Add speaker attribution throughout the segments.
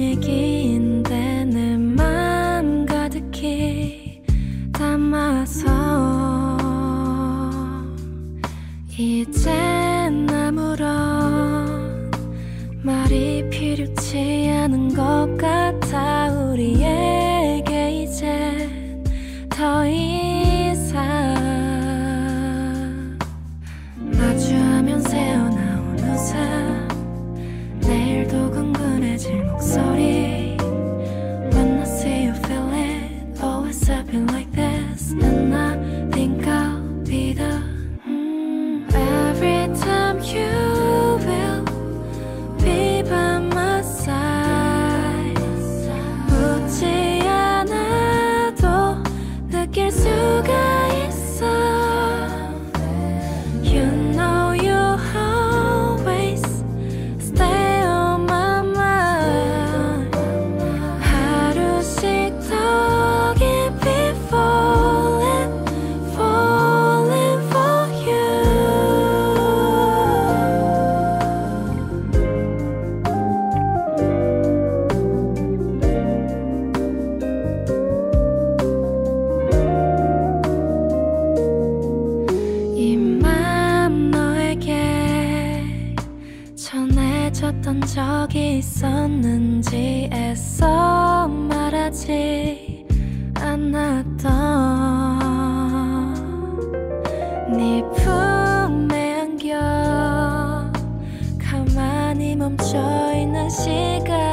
Speaker 1: 얘기인데 내 맘 가득히 담아서 필요치 않은 것 같아 우리에게 이젠 더 이상 마주하면 새어나온 웃음 내일도 궁금해질 목소리 When I see you feel it Always happen like this And I 不该。 전해졌던 적이 있었는지 애써 말하지 않았던 네 품에 안겨 가만히 멈춰있는 시간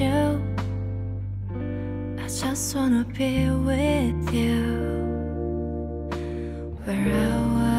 Speaker 1: you. I just wanna be with you. Where I wanna